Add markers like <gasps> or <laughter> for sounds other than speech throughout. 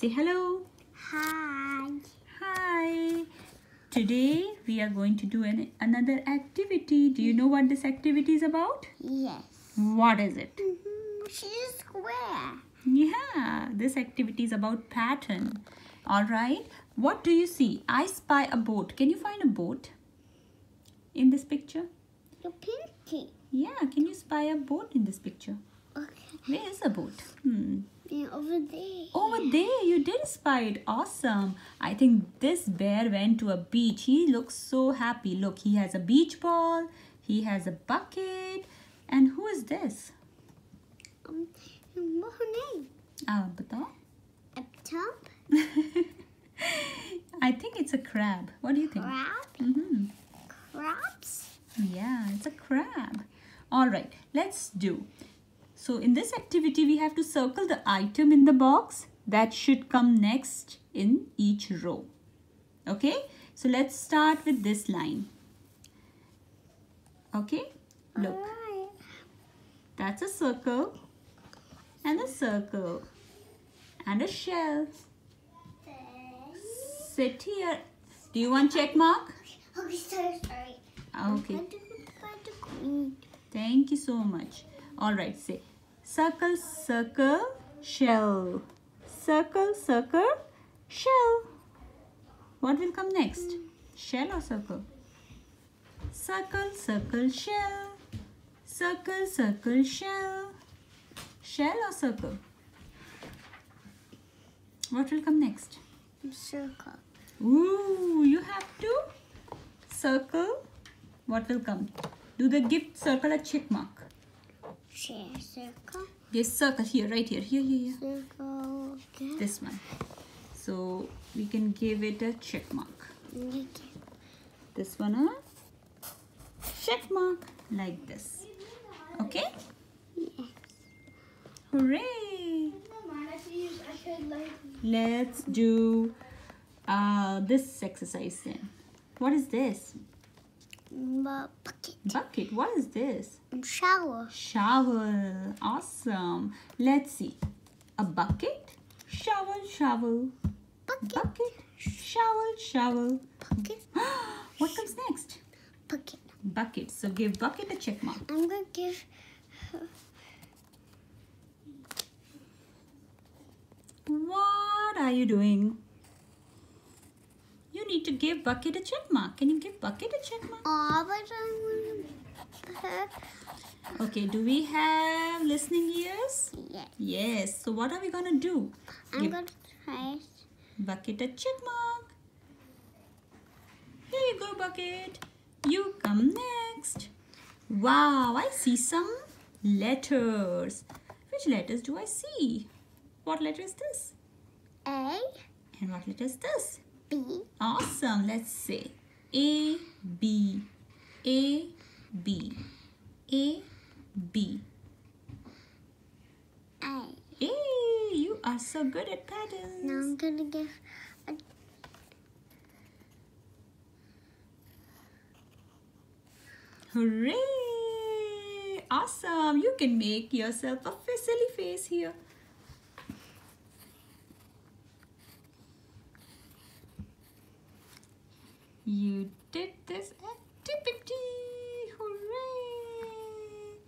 Say hello. Hi. Hi. Today we are going to do an, another activity. Do you know what this activity is about? Yes. What is it? Mm-hmm. She's square. Yeah, this activity is about pattern. All right. What do you see? I spy a boat. Can you find a boat in this picture? The pinky. Yeah, can you spy a boat in this picture? Okay. Where is a boat? Hmm. And over there. Over there, you did spy it. Awesome. I think this bear went to a beach. He looks so happy. Look, he has a beach ball. He has a bucket. And who is this? Um, what's her name? Ah, batao. Up top. I think it's a crab. What do you think? Crab. Mm-hmm. Crabs. Yeah, it's a crab. All right, let's do. So in this activity, we have to circle the item in the box that should come next in each row. Okay, so let's start with this line. Okay, look, Alright. that's a circle and a circle and a shell. Sit here. Do you want check mark? Okay, sorry, sorry. Okay. I didn't find the queen. Thank you so much. All right, say circle, circle, shell. Circle, circle, shell. What will come next? Shell or circle? Circle, circle, shell. Circle, circle, shell. Shell or circle? What will come next? Circle. Ooh, you have to circle. What will come? Do the gift circle a check mark. Circle. Yes, circle here, right here, here, here, here. Circle. Okay. This one. So we can give it a check mark. Okay. This one a check mark like this. Okay? Yes. Hooray! Let's do uh, this exercise then. What is this? Bucket. Bucket. What is this? Shower. Shovel. Awesome. Let's see. A bucket. Shovel, shovel. Bucket. Bucket. Shovel, shovel. Bucket. <gasps> what comes next? Bucket. Bucket. So give bucket a check mark. I'm gonna give What are you doing? Need to give bucket a check mark. Can you give bucket a check mark? But I'm. Okay, do we have listening ears? Yes. Yes. So what are we gonna do? I'm gonna try. bucket a check mark. Here you go, bucket. You come next. Wow, I see some letters. Which letters do I see? What letter is this? A, And what letter is this? B, Awesome. Let's say A, B, A, B, A, B. A. Hey, you are so good at patterns. Now. I'm gonna give a Hooray! Awesome. You can make yourself a silly face here. You did this activity. Hooray!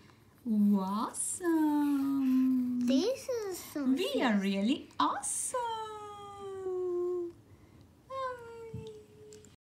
Awesome. This is so We are really awesome.